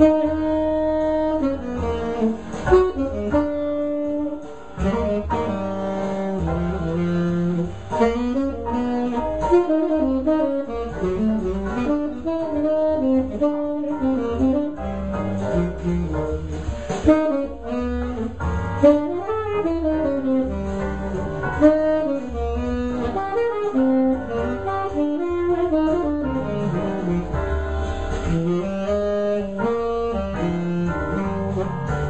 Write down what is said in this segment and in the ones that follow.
Mm-hmm. 嗯。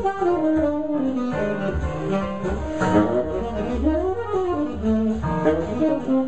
Thank you.